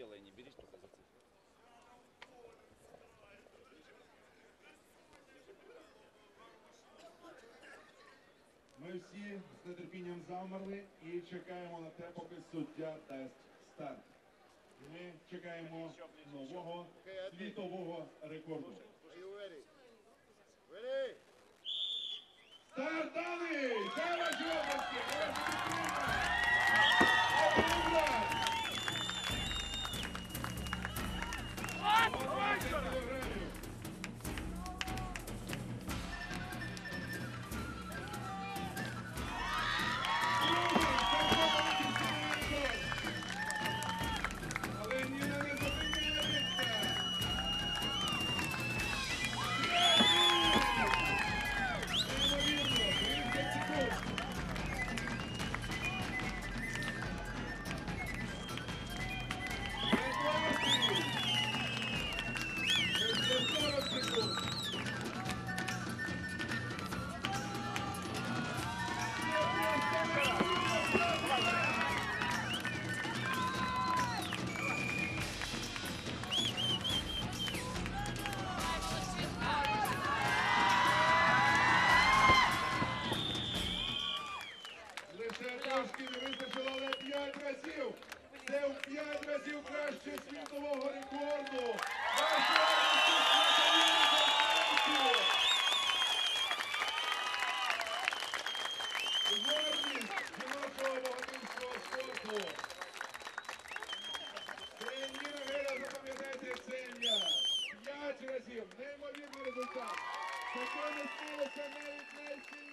белое не берись, только за цифры. Ми всі з нетерпінням замерли і чекаємо на те, поки суддя дасть старт. Ми чекаємо нового світового рекорду. шкірі визначила п'ять разів. Це в п'ять разів краще світового рекорду. П'ять разів. Неймовірний результат. Таке не сталося навіть найсильніше.